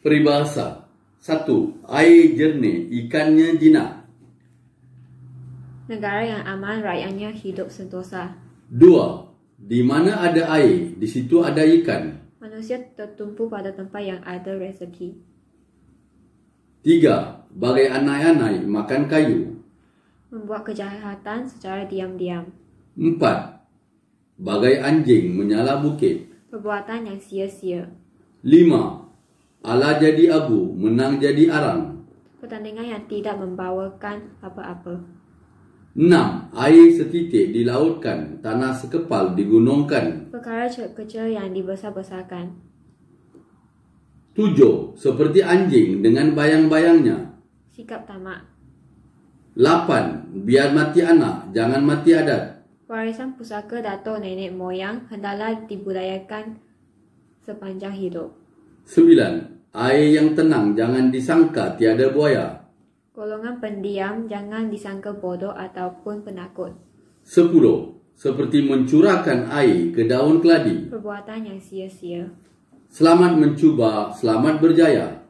Peribahasa Satu, Air jernih, ikannya jinak Negara yang aman, rakyatnya hidup sentosa. Dua, Di mana ada air, di situ ada ikan Manusia tertumpu pada tempat yang ada rezeki. Tiga, Bagai anai-anai makan kayu Membuat kejahatan secara diam-diam. Empat, Bagai anjing menyala bukit Perbuatan yang sia-sia. Lima, Allah jadi abu, menang jadi arang Pertandingan yang tidak membawakan apa-apa. Enam, Air setitik dilautkan, tanah sekepal digunungkan Perkara kecil yang dibesar-besarkan. Tujuh, Seperti anjing dengan bayang-bayangnya Sikap tamak. Lapan, Biar mati anak, jangan mati adat Warisan pusaka datuk nenek moyang hendaklah dibudayakan sepanjang hidup. Sembilan, Air yang tenang jangan disangka tiada buaya Golongan pendiam jangan disangka bodoh ataupun penakut. Sepuluh, Seperti mencurahkan air ke daun keladi Perbuatan yang sia-sia. Selamat mencuba, selamat berjaya